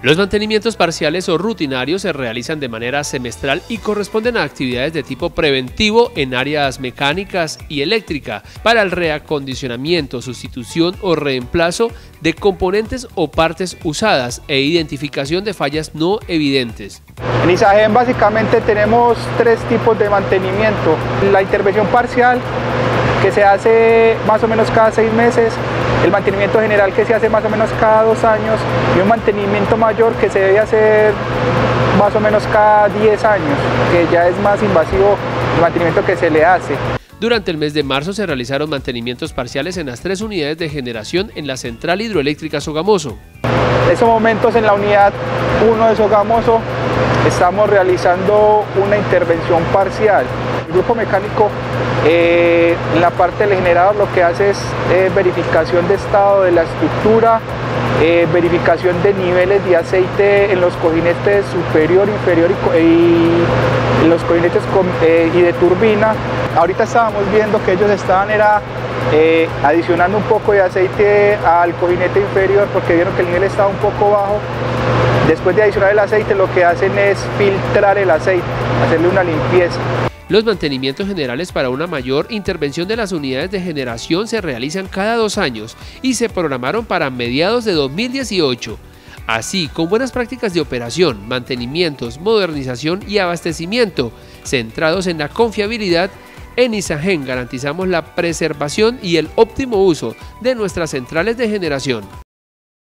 Los mantenimientos parciales o rutinarios se realizan de manera semestral y corresponden a actividades de tipo preventivo en áreas mecánicas y eléctrica para el reacondicionamiento, sustitución o reemplazo de componentes o partes usadas e identificación de fallas no evidentes. En ISAGEN básicamente tenemos tres tipos de mantenimiento. La intervención parcial que se hace más o menos cada seis meses, el mantenimiento general que se hace más o menos cada dos años y un mantenimiento mayor que se debe hacer más o menos cada 10 años, que ya es más invasivo el mantenimiento que se le hace. Durante el mes de marzo se realizaron mantenimientos parciales en las tres unidades de generación en la central hidroeléctrica Sogamoso. En estos momentos en la unidad 1 de Sogamoso estamos realizando una intervención parcial. El grupo mecánico eh, en la parte del generador lo que hace es eh, verificación de estado de la estructura, eh, verificación de niveles de aceite en los cojinetes superior, inferior y, los cojinetes y de turbina. Ahorita estábamos viendo que ellos estaban era, adicionando un poco de aceite al cojinete inferior porque vieron que el nivel estaba un poco bajo. Después de adicionar el aceite lo que hacen es filtrar el aceite, hacerle una limpieza. Los mantenimientos generales para una mayor intervención de las unidades de generación se realizan cada dos años y se programaron para mediados de 2018. Así, con buenas prácticas de operación, mantenimientos, modernización y abastecimiento, centrados en la confiabilidad, en Isagen garantizamos la preservación y el óptimo uso de nuestras centrales de generación.